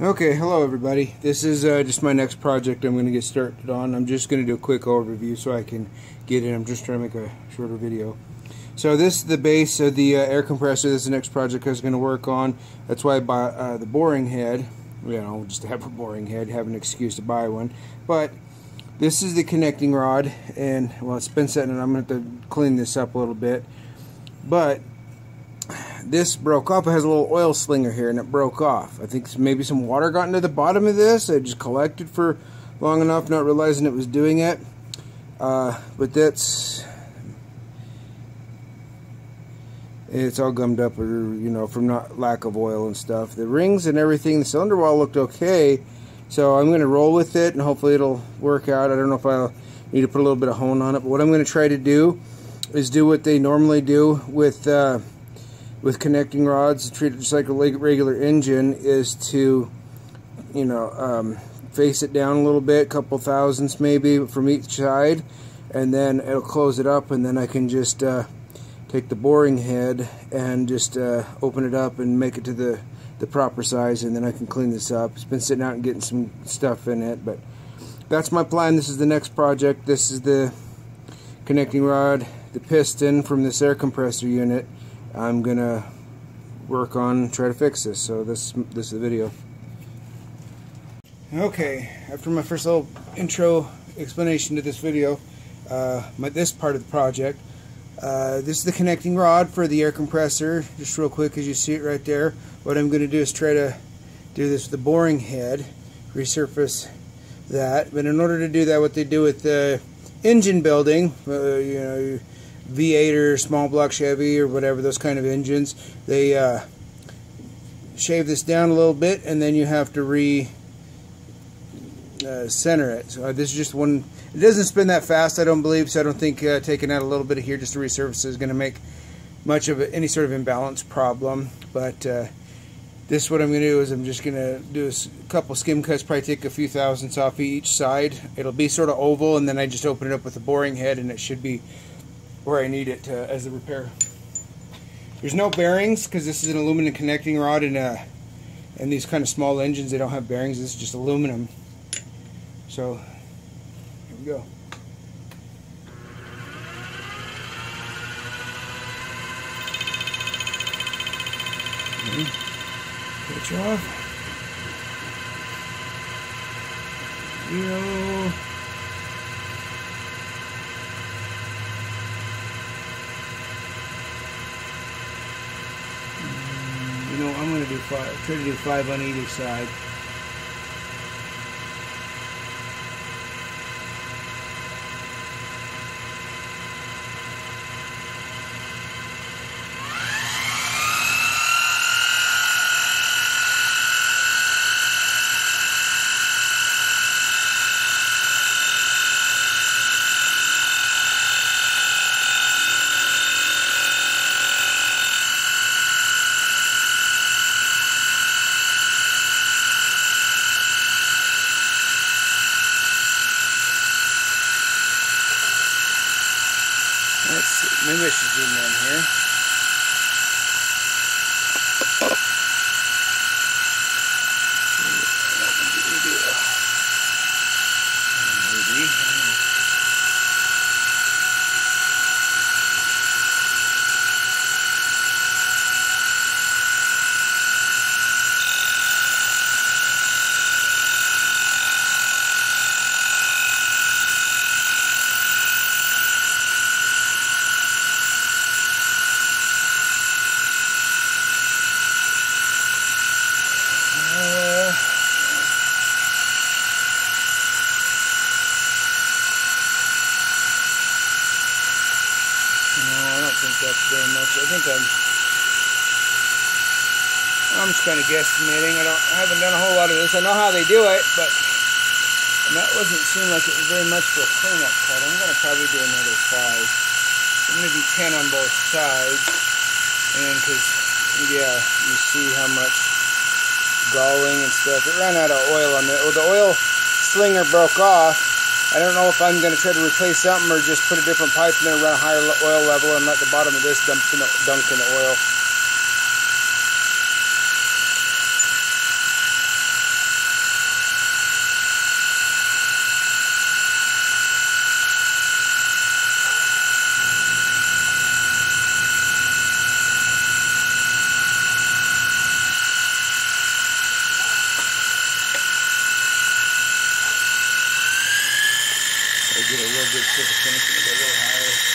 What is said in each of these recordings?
Okay, hello everybody. This is uh, just my next project I'm going to get started on. I'm just going to do a quick overview so I can get in. I'm just trying to make a shorter video. So this is the base of the uh, air compressor. This is the next project I was going to work on. That's why I bought uh, the boring head. You know, just to have a boring head, have an excuse to buy one. But this is the connecting rod, and well, it's been sitting, and I'm going to to clean this up a little bit. But this broke off. It has a little oil slinger here and it broke off. I think maybe some water got into the bottom of this. It just collected for long enough, not realizing it was doing it. Uh, but that's it's all gummed up or you know from not lack of oil and stuff the rings and everything the cylinder wall looked okay so I'm going to roll with it and hopefully it'll work out I don't know if I'll need to put a little bit of hone on it but what I'm going to try to do is do what they normally do with uh, with connecting rods, treat it just like a regular engine, is to, you know, um, face it down a little bit, a couple thousandths maybe from each side, and then it'll close it up, and then I can just uh, take the boring head and just uh, open it up and make it to the, the proper size, and then I can clean this up. It's been sitting out and getting some stuff in it, but that's my plan. This is the next project. This is the connecting rod, the piston from this air compressor unit. I'm gonna work on try to fix this so this this is the video. Okay after my first little intro explanation to this video uh, my, this part of the project uh, this is the connecting rod for the air compressor just real quick as you see it right there. What I'm to do is try to do this with the boring head resurface that. But in order to do that what they do with the engine building uh, you know V8 or small block Chevy or whatever, those kind of engines, they uh, shave this down a little bit and then you have to re uh, center it. So uh, this is just one, it doesn't spin that fast I don't believe, so I don't think uh, taking out a little bit of here just to resurface is going to make much of a, any sort of imbalance problem. But uh, this what I'm going to do is I'm just going to do a couple skim cuts, probably take a few thousandths off each side. It'll be sort of oval and then I just open it up with a boring head and it should be where I need it to, as a repair. There's no bearings because this is an aluminum connecting rod and uh, and these kind of small engines they don't have bearings. This is just aluminum. So here we go. Switch off. Zero. I'm going to do five, try to do five on either side. Maybe I should zoom in here. that's very much. I think I'm I'm just kind of guesstimating. I don't I haven't done a whole lot of this. I know how they do it, but and that wasn't seem like it was very much for a cleanup cut. I'm gonna probably do another five. Do ten on both sides, and because yeah, you see how much galling and stuff. It ran out of oil on it. Well, the oil slinger broke off I don't know if I'm going to try to replace something or just put a different pipe in there, run a higher oil level, and let the bottom of this dump in the, dunk in the oil. Get a real good surface finish and go a little higher.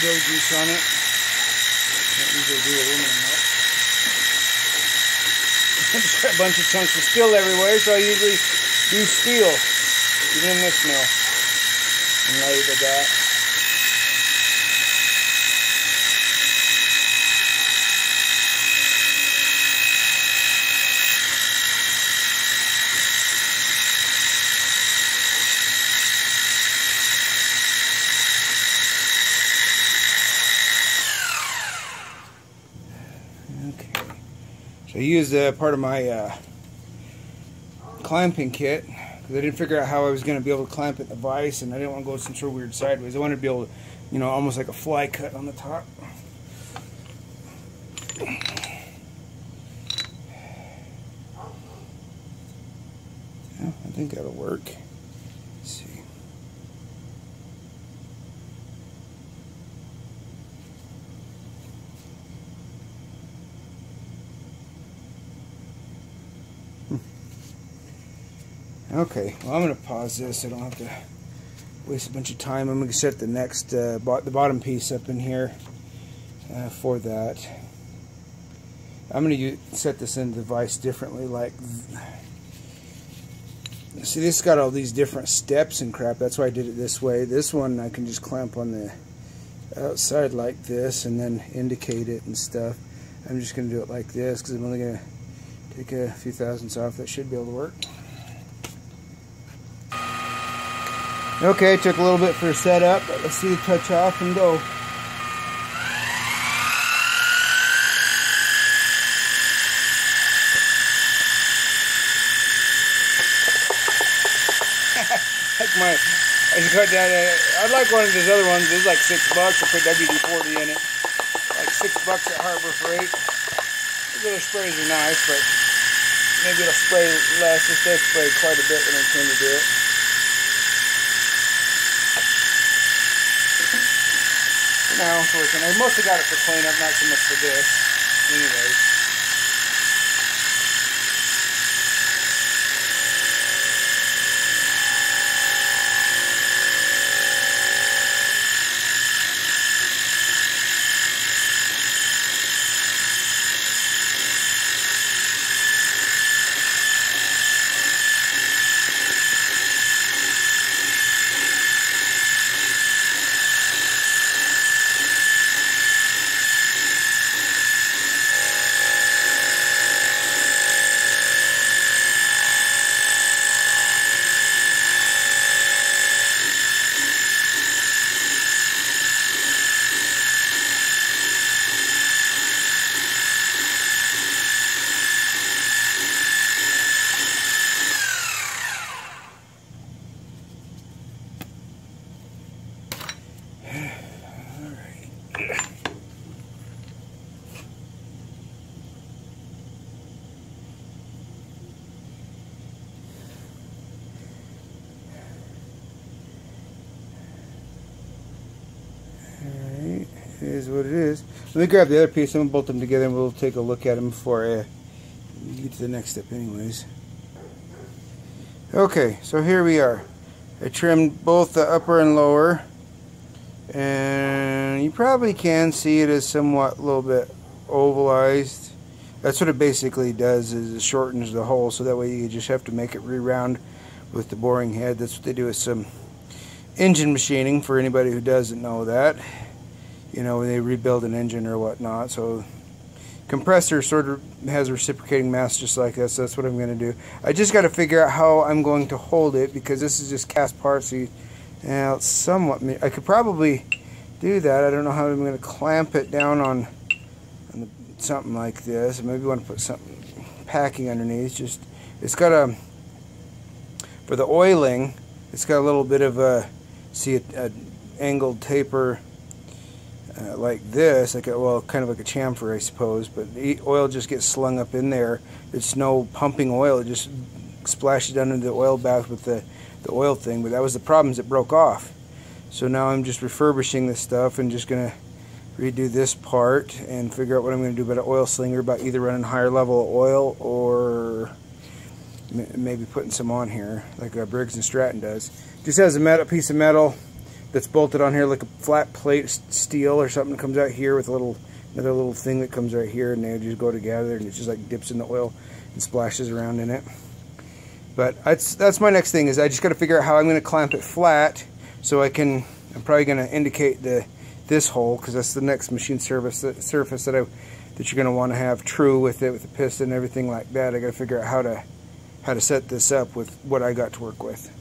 Go juice on it. Don't usually do aluminum though. Just got a bunch of chunks of steel everywhere, so I usually use steel, even in this mill. And lay the that. So I used uh, part of my uh, clamping kit because I didn't figure out how I was going to be able to clamp it the vise and I didn't want to go some sort of weird sideways. I wanted to be able to, you know, almost like a fly cut on the top. Yeah, I think that'll work. Okay, well I'm going to pause this. I don't have to waste a bunch of time. I'm going to set the next, uh, bo the bottom piece up in here uh, for that. I'm going to set this in the vise differently. Like, see, this got all these different steps and crap. That's why I did it this way. This one I can just clamp on the outside like this and then indicate it and stuff. I'm just going to do it like this because I'm only going to take a few thousandths off. That should be able to work. Okay, took a little bit for setup, but let's see the touch off and go. like my, I just cut down, uh, I'd like one of those other ones, it's like six bucks, I put WD-40 in it. Like six bucks at Harbor Freight. Little sprays are nice, but maybe it'll spray less. This does spray quite a bit when I tend to do it. Now working. I mostly got it for cleanup, not so much for this. Anyways. it is what it is. Let me grab the other piece. I'm going to bolt them together and we'll take a look at them before I uh, get to the next step anyways. Okay, so here we are. I trimmed both the upper and lower. And you probably can see it is somewhat a little bit ovalized. That's what it basically does is it shortens the hole so that way you just have to make it re-round with the boring head. That's what they do with some engine machining for anybody who doesn't know that you know, they rebuild an engine or whatnot. So compressor sort of has reciprocating mass just like this. That's what I'm going to do. I just got to figure out how I'm going to hold it because this is just cast parts. So now it's somewhat, I could probably do that. I don't know how I'm going to clamp it down on, on the, something like this. Maybe want to put something packing underneath. Just it's got a for the oiling. It's got a little bit of a see a, a angled taper uh, like this, like a, well, kind of like a chamfer, I suppose. But the oil just gets slung up in there. It's no pumping oil; it just splashes down into the oil bath with the the oil thing. But that was the problems; it broke off. So now I'm just refurbishing this stuff and just gonna redo this part and figure out what I'm gonna do about an oil slinger, about either running higher level oil or maybe putting some on here, like uh, Briggs and Stratton does. Just has a metal piece of metal that's bolted on here like a flat plate steel or something comes out here with a little another little thing that comes right here and they just go together and it just like dips in the oil and splashes around in it. But that's that's my next thing is I just got to figure out how I'm going to clamp it flat so I can I'm probably going to indicate the this hole because that's the next machine surface that, uh, surface that I that you're going to want to have true with it with the piston and everything like that. I got to figure out how to how to set this up with what I got to work with